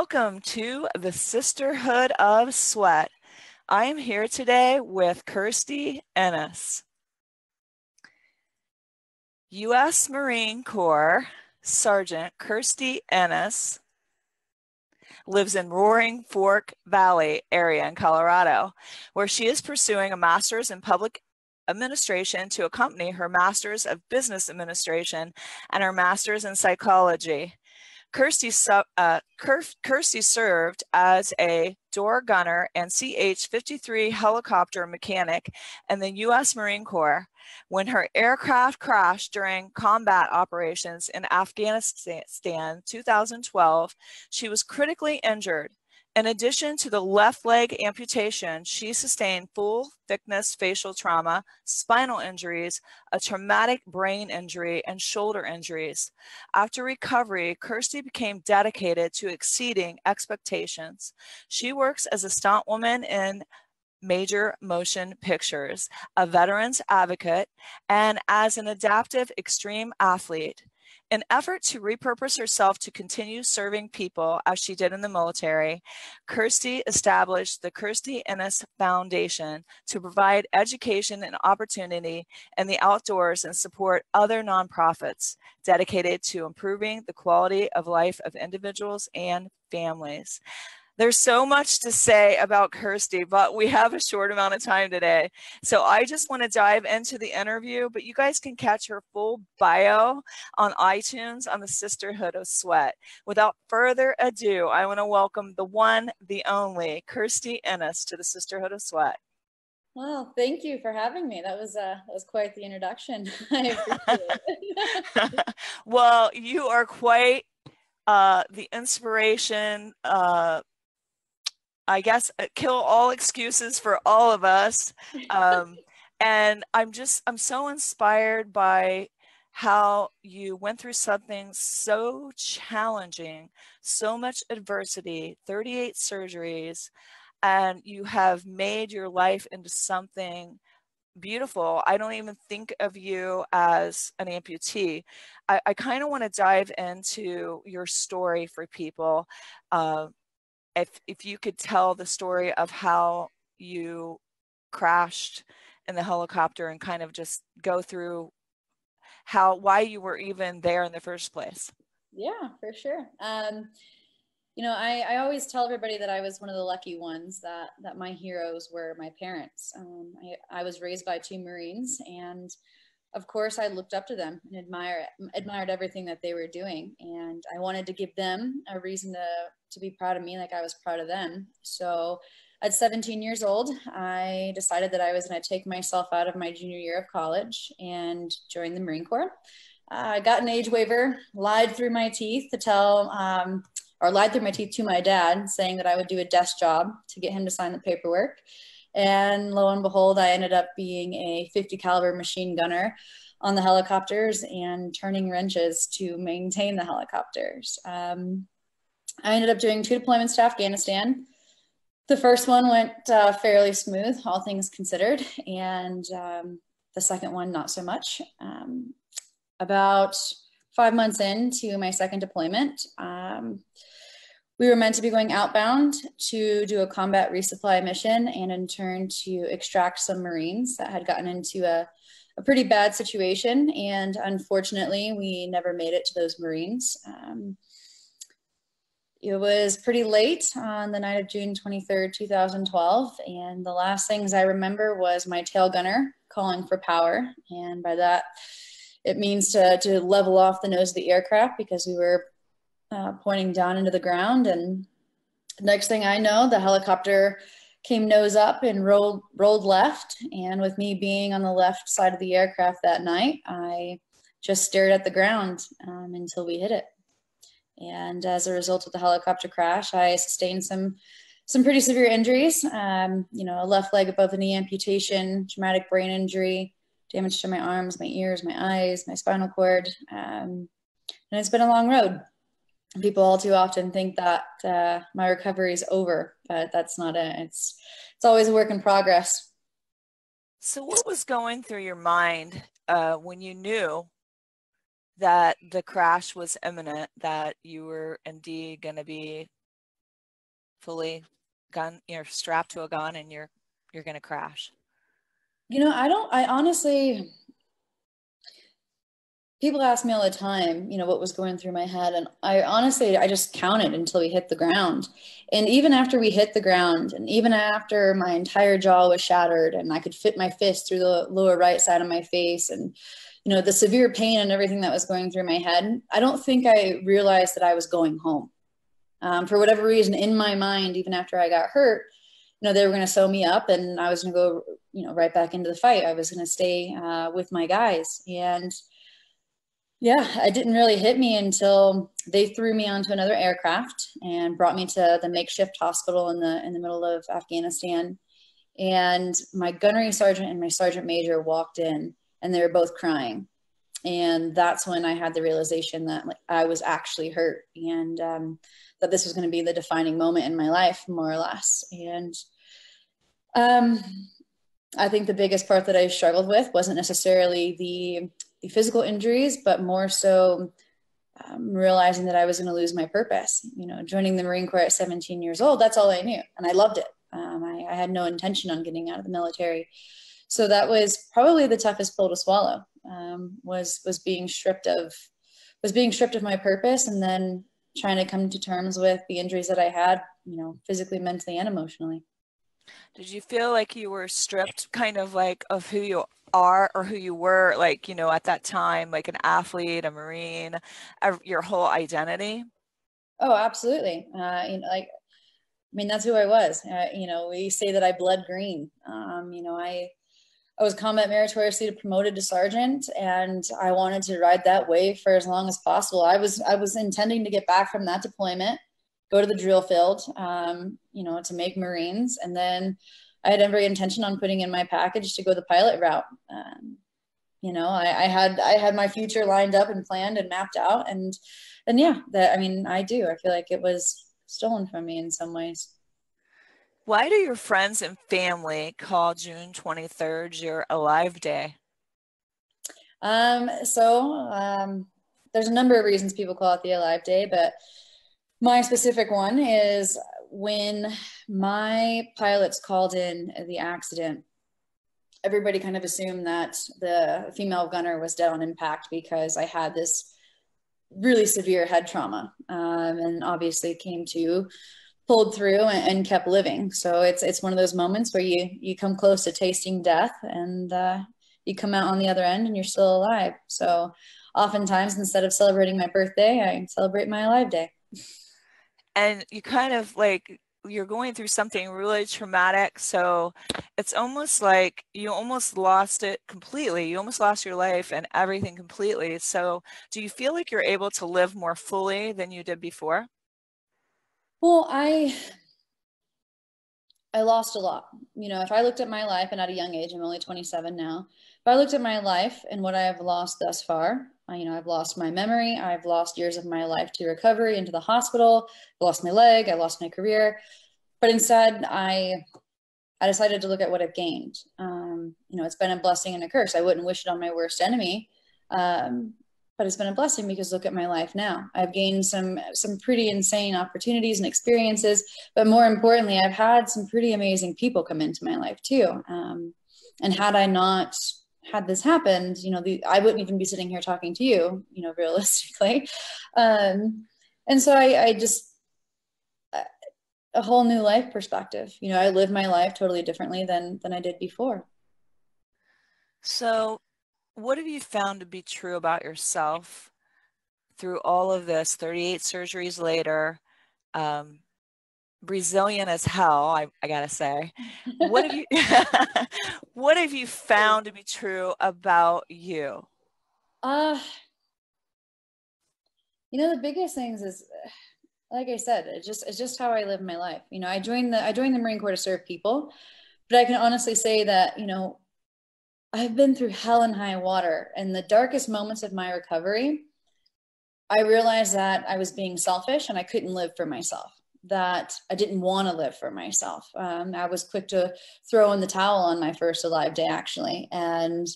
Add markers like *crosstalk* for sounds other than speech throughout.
Welcome to the Sisterhood of Sweat. I am here today with Kirstie Ennis. U.S. Marine Corps Sergeant Kirstie Ennis lives in Roaring Fork Valley area in Colorado, where she is pursuing a master's in public administration to accompany her master's of business administration and her master's in psychology. Kirstie, uh, served as a door gunner and CH-53 helicopter mechanic in the U.S. Marine Corps. When her aircraft crashed during combat operations in Afghanistan 2012, she was critically injured in addition to the left leg amputation, she sustained full thickness facial trauma, spinal injuries, a traumatic brain injury, and shoulder injuries. After recovery, Kirstie became dedicated to exceeding expectations. She works as a stunt woman in major motion pictures, a veterans advocate, and as an adaptive extreme athlete. In effort to repurpose herself to continue serving people as she did in the military, Kirstie established the Kirstie Ennis Foundation to provide education and opportunity in the outdoors and support other nonprofits dedicated to improving the quality of life of individuals and families. There's so much to say about Kirstie, but we have a short amount of time today. So I just want to dive into the interview, but you guys can catch her full bio on iTunes on the Sisterhood of Sweat. Without further ado, I want to welcome the one, the only Kirstie Ennis to the Sisterhood of Sweat. Well, thank you for having me. That was uh, that was quite the introduction. *laughs* I appreciate it. *laughs* well, you are quite uh, the inspiration uh, I guess, uh, kill all excuses for all of us. Um, *laughs* and I'm just, I'm so inspired by how you went through something so challenging, so much adversity, 38 surgeries, and you have made your life into something beautiful. I don't even think of you as an amputee. I, I kind of want to dive into your story for people. Uh, if if you could tell the story of how you crashed in the helicopter and kind of just go through how why you were even there in the first place. Yeah for sure. Um, you know I, I always tell everybody that i was one of the lucky ones that that my heroes were my parents. Um, I, I was raised by two marines and of course I looked up to them and admire admired everything that they were doing and I wanted to give them a reason to to be proud of me like I was proud of them. So at 17 years old, I decided that I was going to take myself out of my junior year of college and join the Marine Corps. Uh, I got an age waiver, lied through my teeth to tell, um, or lied through my teeth to my dad, saying that I would do a desk job to get him to sign the paperwork. And lo and behold, I ended up being a 50 caliber machine gunner on the helicopters and turning wrenches to maintain the helicopters. Um, I ended up doing two deployments to Afghanistan. The first one went uh, fairly smooth, all things considered, and um, the second one not so much. Um, about five months into my second deployment, um, we were meant to be going outbound to do a combat resupply mission and in turn to extract some Marines that had gotten into a, a pretty bad situation. And unfortunately, we never made it to those Marines. Um, it was pretty late on the night of June 23rd, 2012. And the last things I remember was my tail gunner calling for power. And by that, it means to, to level off the nose of the aircraft because we were uh, pointing down into the ground. And next thing I know, the helicopter came nose up and rolled rolled left. And with me being on the left side of the aircraft that night, I just stared at the ground um, until we hit it. And as a result of the helicopter crash, I sustained some some pretty severe injuries. Um, you know, a left leg above the knee amputation, traumatic brain injury, damage to my arms, my ears, my eyes, my spinal cord. Um, and it's been a long road people all too often think that uh, my recovery is over, but that's not it. It's it's always a work in progress. So, what was going through your mind uh, when you knew that the crash was imminent, that you were indeed going to be fully gun you're strapped to a gun and you're you're going to crash you know i don't i honestly people ask me all the time, you know, what was going through my head. And I honestly, I just counted until we hit the ground. And even after we hit the ground, and even after my entire jaw was shattered and I could fit my fist through the lower right side of my face and, you know, the severe pain and everything that was going through my head, I don't think I realized that I was going home. Um, for whatever reason, in my mind, even after I got hurt, you know, they were going to sew me up and I was going to go, you know, right back into the fight. I was going to stay uh, with my guys. And, yeah, it didn't really hit me until they threw me onto another aircraft and brought me to the makeshift hospital in the in the middle of Afghanistan. And my gunnery sergeant and my sergeant major walked in, and they were both crying. And that's when I had the realization that like, I was actually hurt, and um, that this was going to be the defining moment in my life, more or less. And um, I think the biggest part that I struggled with wasn't necessarily the the physical injuries, but more so um, realizing that I was going to lose my purpose. You know, joining the Marine Corps at 17 years old, that's all I knew. And I loved it. Um, I, I, had no intention on getting out of the military. So that was probably the toughest pill to swallow um, was, was being stripped of, was being stripped of my purpose and then trying to come to terms with the injuries that I had, you know, physically, mentally, and emotionally. Did you feel like you were stripped kind of like of who you are or who you were like you know at that time like an athlete a marine your whole identity? Oh absolutely. Uh, you know like i mean that's who i was. Uh, you know we say that i bled green. Um, you know i i was combat meritoriously promoted to sergeant and i wanted to ride that wave for as long as possible. I was i was intending to get back from that deployment go to the drill field um, you know to make marines and then I had every intention on putting in my package to go the pilot route. Um, you know, I, I, had I had my future lined up and planned and mapped out, and and yeah, that I mean, I do. I feel like it was stolen from me in some ways. Why do your friends and family call June 23rd your Alive Day? Um, so um, there's a number of reasons people call it the Alive Day, but my specific one is when my pilots called in the accident, everybody kind of assumed that the female gunner was dead on impact because I had this really severe head trauma, um, and obviously came to pulled through and, and, kept living. So it's it's one of those moments where you you come close to tasting death, and uh, you come out on the other end, and you're still alive. So oftentimes, instead of celebrating my birthday, I celebrate my alive day *laughs* and you kind of like you're going through something really traumatic so it's almost like you almost lost it completely. You almost lost your life and everything completely. So do you feel like you're able to live more fully than you did before? Well i i lost a lot. You know if i looked at my life and at a young age i'm only 27 now if i looked at my life and what i have lost thus far you know, I've lost my memory. I've lost years of my life to recovery into the hospital. I lost my leg. I lost my career. But instead, I I decided to look at what I've gained. Um, you know, it's been a blessing and a curse. I wouldn't wish it on my worst enemy, um, but it's been a blessing because look at my life now. I've gained some some pretty insane opportunities and experiences, but more importantly, I've had some pretty amazing people come into my life too. Um, and had I not had this happened, you know, the, I wouldn't even be sitting here talking to you, you know, *laughs* realistically. Um, and so I, I just, uh, a whole new life perspective, you know, I live my life totally differently than, than I did before. So what have you found to be true about yourself through all of this 38 surgeries later um, Brazilian as hell, I, I gotta say. What have you *laughs* *laughs* what have you found to be true about you? Uh you know the biggest things is like I said, it's just it's just how I live my life. You know, I joined the I joined the Marine Corps to serve people, but I can honestly say that, you know, I've been through hell and high water and the darkest moments of my recovery. I realized that I was being selfish and I couldn't live for myself that I didn't want to live for myself. Um, I was quick to throw in the towel on my first alive day, actually. And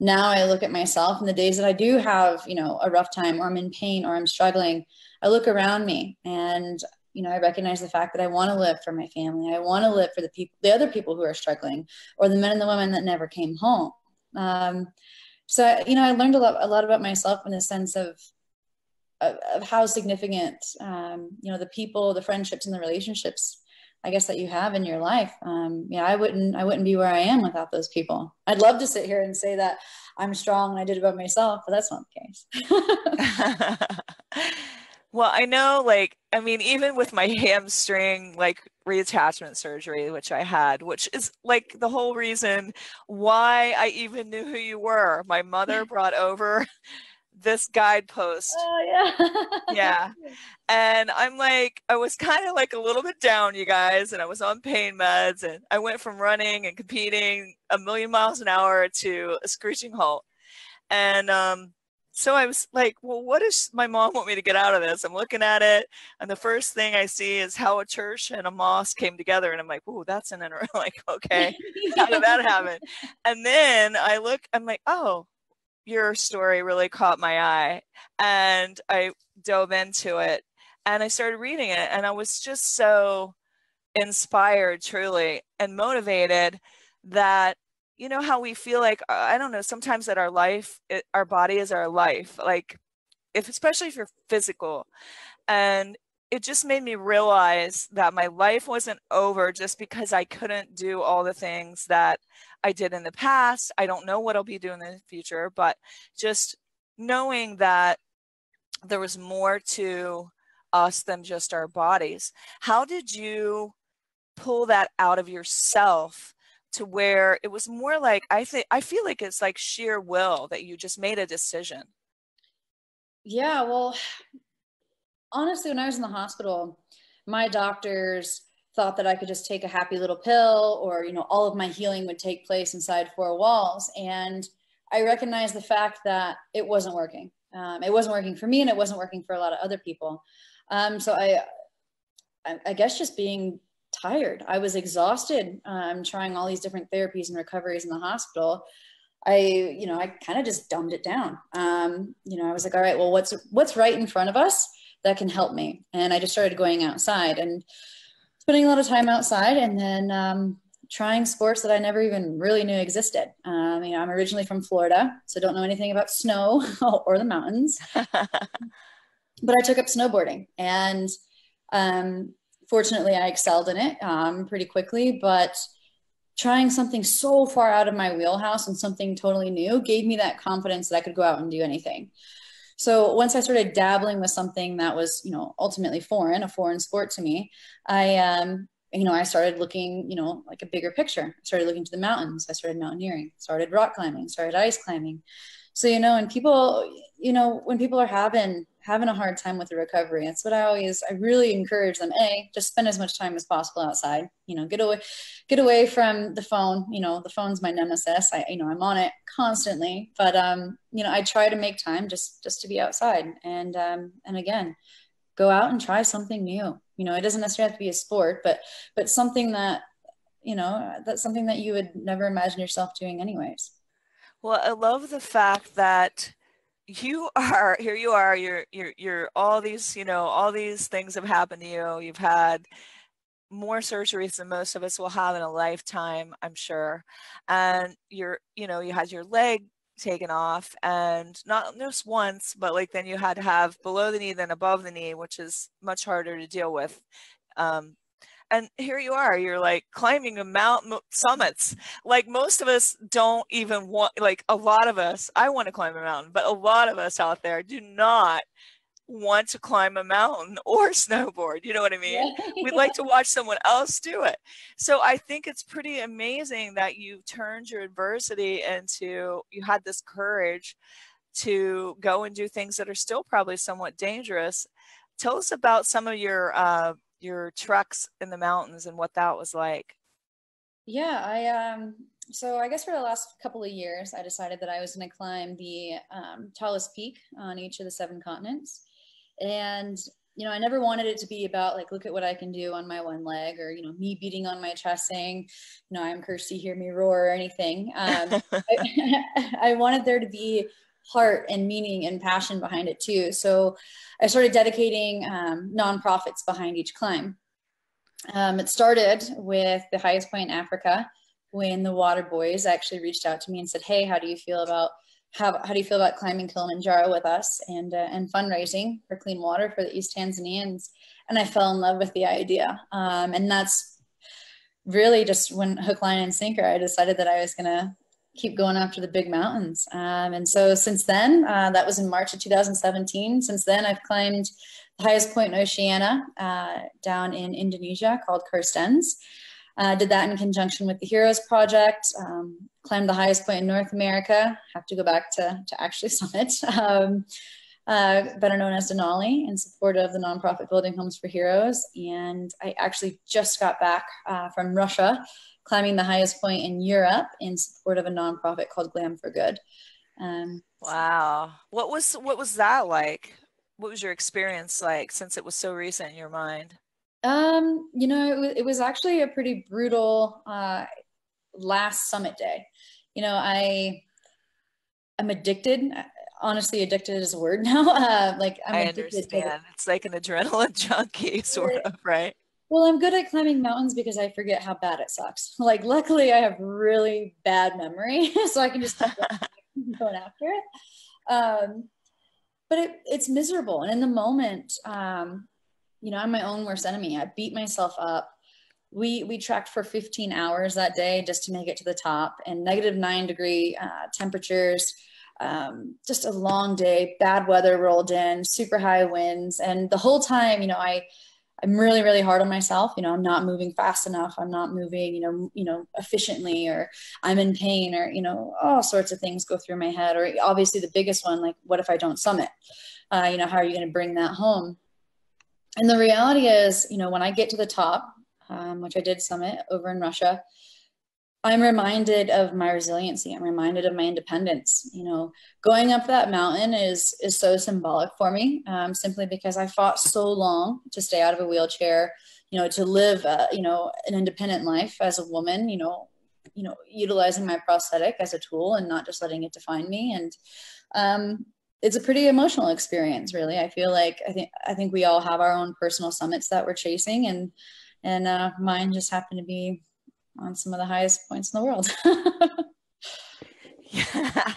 now I look at myself and the days that I do have, you know, a rough time or I'm in pain or I'm struggling, I look around me and, you know, I recognize the fact that I want to live for my family. I want to live for the people, the other people who are struggling, or the men and the women that never came home. Um, so, you know, I learned a lot, a lot about myself in the sense of, of, of how significant, um, you know, the people, the friendships, and the relationships I guess that you have in your life. Um, yeah, I wouldn't I wouldn't be where I am without those people. I'd love to sit here and say that I'm strong and I did it by myself, but that's not the case. *laughs* well, I know like I mean even with my hamstring like reattachment surgery which I had, which is like the whole reason why I even knew who you were. My mother brought over this guidepost. Oh yeah. yeah. *laughs* And I'm like, I was kind of like a little bit down, you guys, and I was on pain meds and I went from running and competing a million miles an hour to a screeching halt. And um so I was like, well, what does my mom want me to get out of this? I'm looking at it, and the first thing I see is how a church and a mosque came together, and I'm like, oh, that's an inter *laughs* like, okay, how did that happen? *laughs* And then I look, I'm like, oh, your story really caught my eye and I dove into it and I started reading it and I was just so inspired truly and motivated that you know how we feel like uh, I don't know sometimes that our life it, our body is our life like if especially if you're physical and it just made me realize that my life wasn't over just because I couldn't do all the things that I did in the past. I don't know what I'll be doing in the future, but just knowing that there was more to us than just our bodies. How did you pull that out of yourself to where it was more like I think I feel like it's like sheer will that you just made a decision. Yeah, well, *sighs* honestly, when I was in the hospital, my doctors thought that I could just take a happy little pill or, you know, all of my healing would take place inside four walls. And I recognized the fact that it wasn't working. Um, it wasn't working for me and it wasn't working for a lot of other people. Um, so I, I guess just being tired. I was exhausted um, trying all these different therapies and recoveries in the hospital. I, you know, I kind of just dumbed it down. Um, you know, I was like, all right, well, what's what's right in front of us? that can help me. And I just started going outside and spending a lot of time outside and then um, trying sports that I never even really knew existed. Um, you know, I'm originally from Florida, so don't know anything about snow *laughs* or the mountains. *laughs* but I took up snowboarding and um, fortunately I excelled in it um, pretty quickly, but trying something so far out of my wheelhouse and something totally new gave me that confidence that I could go out and do anything. So once I started dabbling with something that was, you know, ultimately foreign, a foreign sport to me, I, um, you know, I started looking, you know, like a bigger picture. I started looking to the mountains. I started mountaineering, started rock climbing, started ice climbing. So, you know, and people, you know, when people are having having a hard time with the recovery. That's what I always, I really encourage them. A, just spend as much time as possible outside. You know, get away, get away from the phone. You know, the phone's my nemesis. I, you know, I'm on it constantly. But um, you know, I try to make time just just to be outside. And um, and again, go out and try something new. You know, it doesn't necessarily have to be a sport, but but something that you know that's something that you would never imagine yourself doing anyways. Well, I love the fact that you are here you are you're you're you're all these you know all these things have happened to you you've had more surgeries than most of us will have in a lifetime i'm sure and you're you know you had your leg taken off and not just once but like then you had to have below the knee then above the knee which is much harder to deal with. Um, and here you are you're like climbing a mountain summits. Like most of us don't even want like a lot of us i want to climb a mountain but a lot of us out there do not want to climb a mountain *laughs* or snowboard you know what i mean? We'd *laughs* like to watch someone else do it. So i think it's pretty amazing that you turned your adversity into you had this courage to go and do things that are still probably somewhat dangerous. Tell us about some of your uh, your treks in the mountains and what that was like. Yeah, I um so I guess for the last couple of years, I decided that I was going to climb the um, tallest peak on each of the seven continents, and you know I never wanted it to be about like look at what I can do on my one leg or you know me beating on my chest saying, you know I'm Kirstie, hear me roar or anything. Um, *laughs* I, *laughs* I wanted there to be heart and meaning and passion behind it too. So I started dedicating um, nonprofits behind each climb. Um, it started with the highest point in Africa when the Waterboys actually reached out to me and said, "Hey, how do you feel about how, how do you feel about climbing Kilimanjaro with us and uh, and fundraising for clean water for the East Tanzanians?" And I fell in love with the idea, um, and that's really just when hook, line, and sinker. I decided that I was going to keep going after the big mountains. Um, and so since then, uh, that was in March of 2017. Since then, I've climbed the highest point in Oceania uh, down in Indonesia called Carstensz. Uh, did that in conjunction with the Heroes Project. Um, climbed the highest point in North America. Have to go back to, to actually *laughs* summit. Um, uh, better known as Denali, in support of the nonprofit Building Homes for Heroes. And I actually just got back uh, from Russia climbing the highest point in Europe in support of a nonprofit called Glam for Good. Um, wow, what was what was that like? What was your experience like since it was so recent in your mind? Um, you know, it was, it was actually a pretty brutal uh, last summit day. You know, I I'm addicted. Honestly, addicted is a word *laughs* now. Uh, like I'm I understand. It's like an adrenaline *laughs* junkie, sort of, right? Well, I'm good at climbing mountains because I forget how bad it sucks. *laughs* Like, luckily, I have really bad memory, so I can just keep going after it. Um, but it, it's miserable, and in the moment, um, you know, I'm my own worst enemy. I beat myself up. We we tracked for 15 hours that day just to make it to the top, and negative nine degree uh, temperatures. Um, just a long day, bad weather rolled in, super high winds, and the whole time, you know, I I'm really, really hard on myself. You know, I'm not moving fast enough. I'm not moving, you know, you know, efficiently, or I'm in pain, or you know, all sorts of things go through my head. Or obviously, the biggest one, like, what if I don't summit? Uh, you know, how are you going to bring that home? And the reality is, you know, when I get to the top, um, which I did summit over in Russia, I'm reminded of my resiliency. I'm reminded of my independence. You know, going up that mountain is is so symbolic for me, um, simply because I fought so long to stay out of a wheelchair. You know, to live, uh, you know, an independent life as a woman. You know, you know, utilizing my prosthetic as a tool and not just letting it define me. And um, it's a pretty emotional experience, really. I feel like I think I think we all have our own personal summits that we're chasing, and and uh, mine just happened to be on some of the highest points in the world. *laughs* yeah.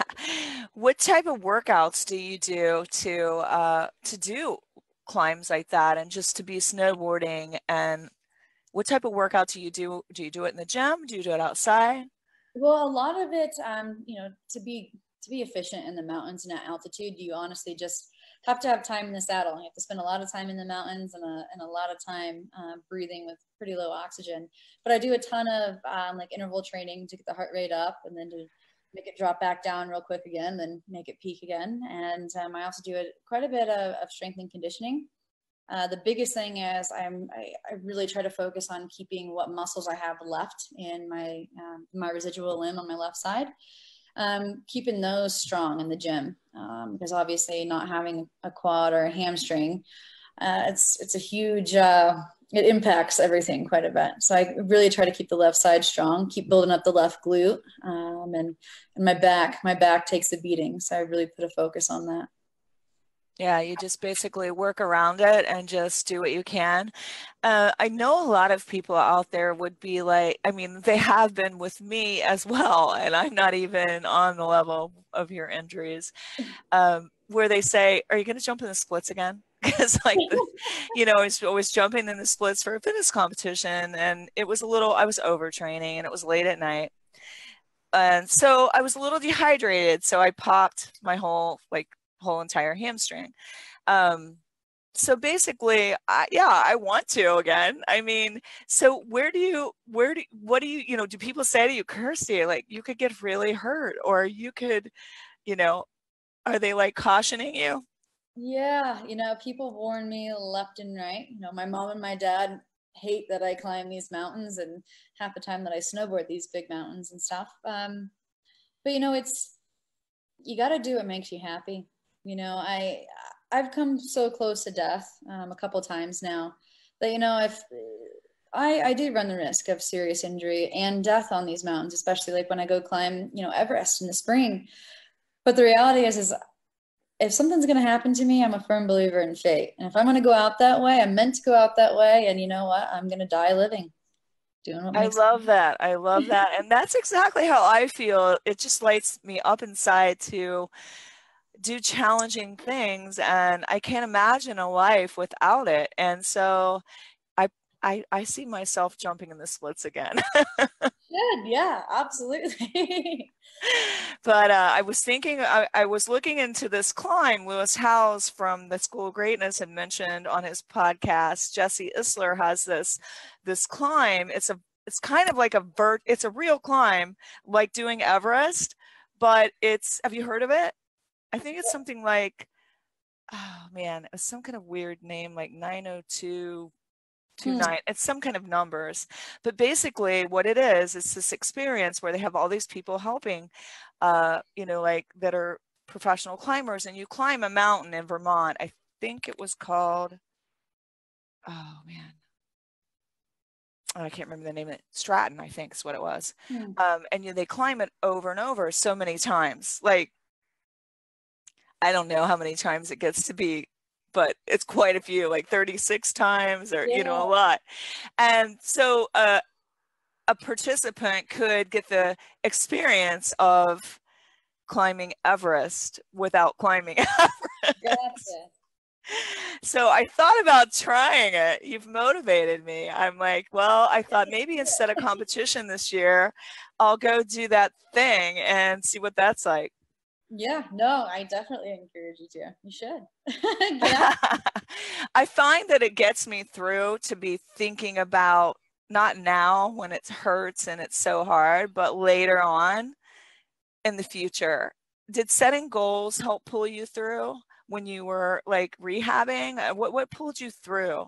What type of workouts do you do to uh, to do climbs like that and just to be snowboarding and what type of workout do you do? Do you do it in the gym? Do you do it outside? Well, a lot of it, um, you know, to be to be efficient in the mountains and at altitude, you honestly just have to have time in the saddle. You have to spend a lot of time in the mountains and a, and a lot of time uh, breathing with pretty low oxygen. But I do a ton of um, like interval training to get the heart rate up and then to make it drop back down real quick again, then make it peak again. And um, I also do a, quite a bit of, of strength and conditioning. Uh, the biggest thing is I'm, I, I, really try to focus on keeping what muscles I have left in my, um, my residual limb on my left side um, keeping those strong in the gym um, because obviously not having a quad or a hamstring, uh, it's it's a huge uh, it impacts everything quite a bit. So I really try to keep the left side strong, keep building up the left glute, um, and and my back my back takes the beating. So I really put a focus on that. Yeah, you just basically work around it and just do what you can. Uh, I know a lot of people out there would be like, I mean, they have been with me as well, and I'm not even on the level of your injuries, *laughs* um, where they say, Are you going to jump in the splits again? *laughs* Because, like, the, you know, I was always jumping in the splits for a fitness competition, and it was a little, I was overtraining, and it was late at night. And so I was a little dehydrated, so I popped my whole, like, whole entire hamstring. Um, so basically, I, yeah, I want to again. I mean, so where do you, where do, what do you, you know, do people say to you, Kirstie, like you could get really hurt or you could, you know, are they like cautioning you? Yeah, you know, people warn me left and right. You know, my mom and my dad hate that I climb these mountains and half the time that I snowboard these big mountains and stuff. Um, but you know, it's you got to do what makes you happy. You know, I I've come so close to death um, a couple times now that you know if I I do run the risk of serious injury and death on these mountains, especially like when I go climb you know Everest in the spring. but the reality is is if something's going to happen to me i'm a firm believer in fate and if i'm going to go out that way i'm meant to go out that way and you know what i'm going to die living doing what I love sense. that. I love *laughs* that. and that's exactly how I feel. It just lights me up inside to do challenging things and I can't imagine a life without it. And so I I, I see myself jumping in the splits again. *laughs* Good, yeah, absolutely. *laughs* but uh, I was thinking, I, I, was looking into this climb. Lewis Howes from the School of Greatness had mentioned on his podcast. Jesse Itzler has this this climb. It's a it's kind of like a vert. It's a real climb, like doing Everest, but it's. Have you heard of it? I think it's something like, oh man, it's some kind of weird name like 902 two hmm. nine it's some kind of numbers but basically what it is is this experience where they have all these people helping uh you know like that are professional climbers and you climb a mountain in vermont i think it was called oh man oh, I can't remember the name of it. Stratton, I think is what it was. Hmm. Um, and you know, they climb it over and over so many times. Like, I don't know how many times it gets to be but it's quite a few, like 36 times or, yeah. you know, a lot. And so uh, a participant could get the experience of climbing Everest without climbing *laughs* Everest. Gotcha. So I thought about trying it. You've motivated me. I'm like, well, I thought maybe instead of competition this year, I'll go do that thing and see what that's like. Yeah, no, I definitely encourage you to. You should. *laughs* *laughs* I find that it gets me through to be thinking about not now when it hurts and it's so hard, but later on in the future. Did setting goals help pull you through when you were like rehabbing? Uh, what what pulled you through?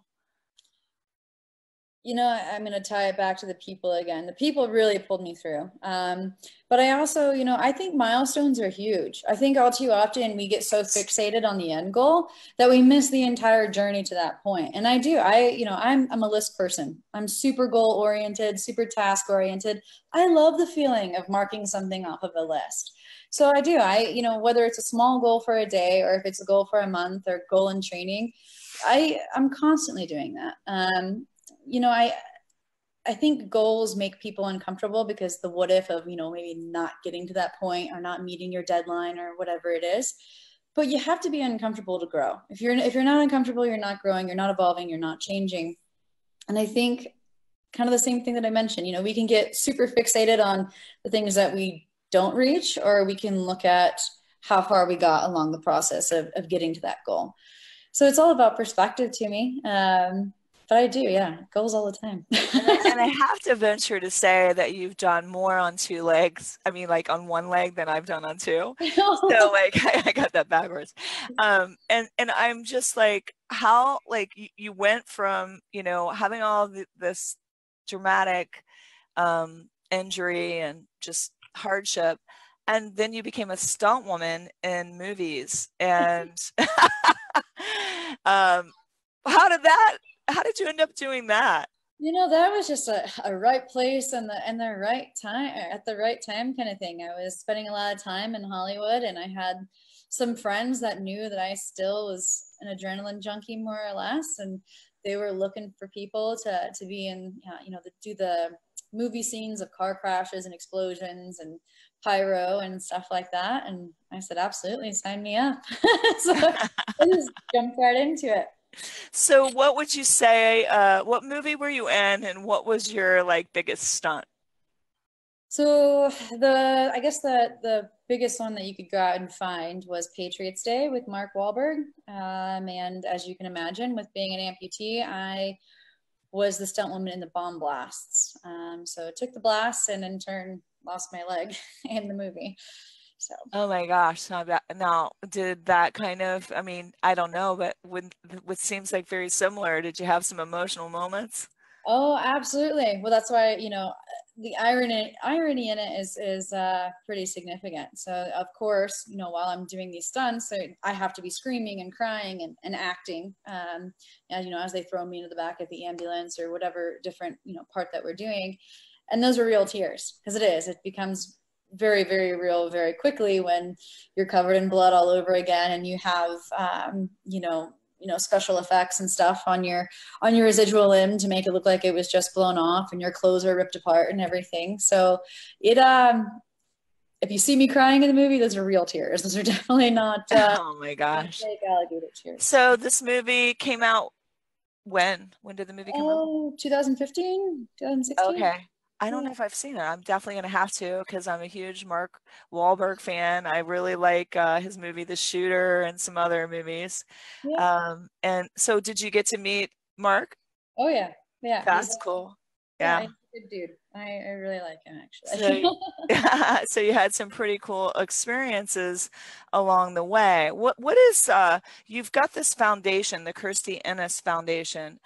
You know, I'm going to tie it back to the people again. The people really pulled me through. Um, but I also, you know, I think milestones are huge. I think all too often we get so fixated on the end goal that we miss the entire journey to that point. And I do. I, you know, I'm I'm a list person. I'm super goal oriented, super task oriented. I love the feeling of marking something off of a list. So I do. I, you know, whether it's a small goal for a day or if it's a goal for a month or goal in training, I I'm constantly doing that. Um, you know, I I think goals make people uncomfortable because the what if of, you know, maybe not getting to that point or not meeting your deadline or whatever it is. But you have to be uncomfortable to grow. If you're if you're not uncomfortable, you're not growing, you're not evolving, you're not changing. And I think kind of the same thing that I mentioned, you know, we can get super fixated on the things that we don't reach or we can look at how far we got along the process of, of getting to that goal. So it's all about perspective to me. Um, but I do, yeah, goals all the time. and, I, *laughs* have to venture to say that you've done more on two legs. I mean, like on one leg than I've done on two. so like *laughs* I, I, got that backwards. Um, and and I'm just like, how like you, you went from you know having all the, this dramatic um, injury and just hardship and then you became a stunt woman in movies *laughs* and um, how did that how did you end up doing that? You know, that was just a, a right place and the and the right time uh, at the right time kind of thing. I was spending a lot of time in Hollywood and I had some friends that knew that I still was an adrenaline junkie more or less and they were looking for people to to be in you know to do the movie scenes of car crashes and explosions and pyro and stuff like that and I said absolutely sign me up *laughs* so I just jumped right into it so what would you say uh, what movie were you in and what was your like biggest stunt? So the i guess the the biggest one that you could go out and find was patriots day with mark Wahlberg. Um, and as you can imagine with being an amputee i was the stunt woman in the bomb blasts. Um, so took the blasts and in turn lost my leg *laughs* in the movie so. Oh my gosh! Now that now did that kind of? I mean, I don't know, but when what seems like very similar. Did you have some emotional moments? Oh, absolutely. Well, that's why you know the irony irony in it is is uh, pretty significant. So of course, you know, while I'm doing these stunts, so I have to be screaming and crying and, and acting. Um, as you know, as they throw me into the back of the ambulance or whatever different you know part that we're doing, and those are real tears because it is. It becomes very very real very quickly when you're covered in blood all over again and you have um, you know you know special effects and stuff on your on your residual limb to make it look like it was just blown off and your clothes are ripped apart and everything. So it um if you see me crying in the movie those are real tears. Those are *laughs* definitely not uh, *laughs* oh my gosh. fake alligator tears. So this movie came out when? When did the movie come oh, out 2015 2016 okay I don't know if I've seen it. I'm definitely going to have to because I'm a huge Mark Wahlberg fan. I really like uh, his movie The Shooter and some other movies. Yeah. Um, and so, did you get to meet Mark? Oh yeah, yeah. That's cool. Yeah, yeah good dude. I, I really like him actually. So you, *laughs* so you had some pretty cool experiences along the way. What what is uh? You've got this foundation, the Kirstie Ennis Foundation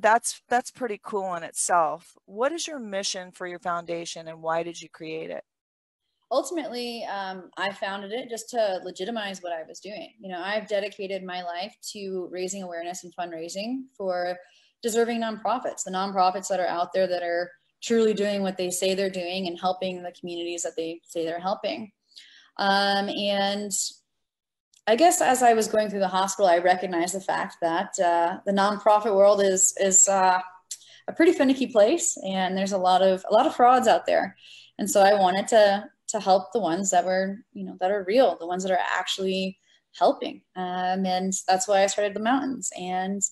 that's that's pretty cool in itself. What is your mission for your foundation, and why did you create it? Ultimately, um, I founded it just to legitimize what I was doing. You know, I've dedicated my life to raising awareness and fundraising for deserving nonprofits, the nonprofits that are out there that are truly doing what they say they're doing and helping the communities that they say they're helping. Um, and I guess as I was going through the hospital, I recognized the fact that uh, the nonprofit world is is uh, a pretty finicky place, and there's a lot of a lot of frauds out there. And so I wanted to to help the ones that were you know that are real, the ones that are actually helping. Um, and that's why I started the mountains. And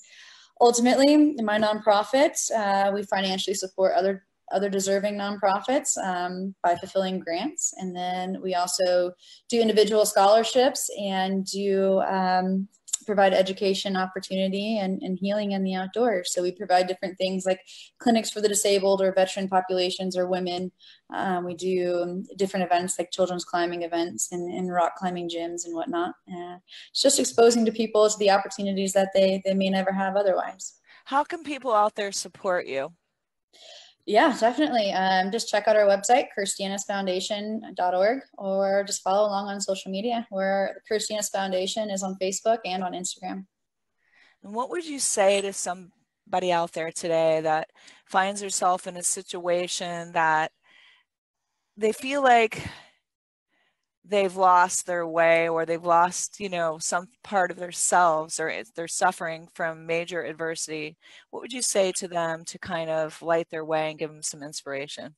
ultimately, in my nonprofit, uh, we financially support other other deserving nonprofits um, by fulfilling grants. And then we also do individual scholarships and do um, provide education opportunity and, and, healing in the outdoors. So we provide different things like clinics for the disabled or veteran populations or women. Um, we do different events like children's climbing events and, and rock climbing gyms and whatnot. Uh, it's just exposing to people to the opportunities that they, they may never have otherwise. How can people out there support you? Yeah, definitely. Um, just check out our website, KirstieEnnisFoundation.org, or just follow along on social media, where the Foundation is on Facebook and on Instagram. And what would you say to somebody out there today that finds herself in a situation that they feel like they've lost their way or they've lost you know some part of themselves or they're suffering from major adversity what would you say to them to kind of light their way and give them some inspiration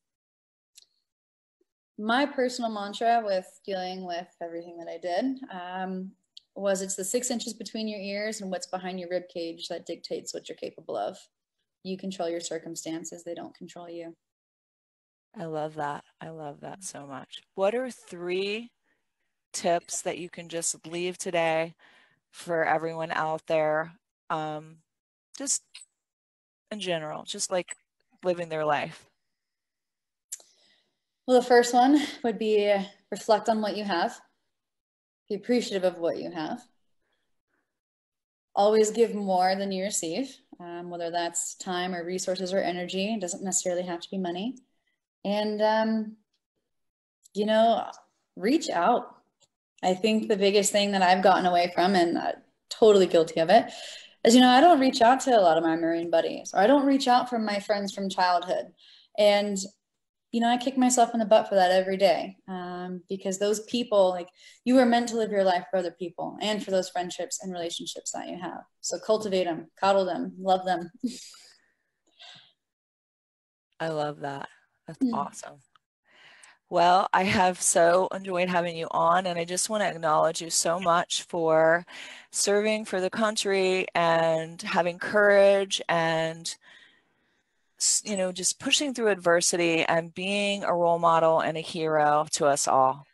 my personal mantra with dealing with everything that i did um, was it's the six inches between your ears and what's behind your rib cage that dictates what you're capable of you control your circumstances they don't control you I love that. I love that so much. What are three tips that you can just leave today for everyone out there? Um, just in general, just like living their life. Well, the first one would be reflect on what you have, be appreciative of what you have. Always give more than you receive, um, whether that's time or resources or energy. It doesn't necessarily have to be money. And, um, you know, reach out I think the biggest thing that I've gotten away from, and uh, totally guilty of it, is you know I don't reach out to a lot of my Marine buddies, or I don't reach out from my friends from childhood, and you know I kick myself in the butt for that every day um, because those people, like you were meant to live your life for other people and for those friendships and relationships that you have. So cultivate them, coddle them, love them. I love that. That's mm. awesome. Well, I have so enjoyed having you on, and I just want to acknowledge you so much for serving for the country and having courage and you know just pushing through adversity and being a role model and a hero to us all.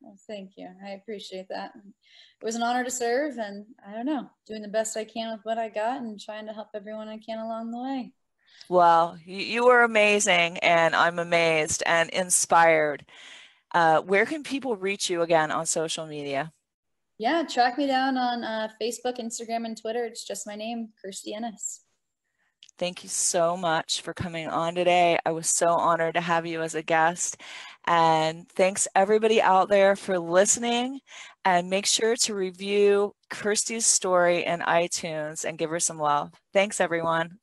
Well, thank you. I appreciate that. It was an honor to serve, and I don't know, doing the best I can with what I got and trying to help everyone I can along the way. Well, you, were amazing, and I'm amazed and inspired. Uh, where can people reach you again on social media? Yeah, track me down on uh, Facebook, Instagram, and Twitter. It's just my name, Kirstie Ennis. Thank you so much for coming on today. I was so honored to have you as a guest. And thanks everybody out there for listening. And make sure to review Kirstie's story in iTunes and give her some love. Thanks, everyone.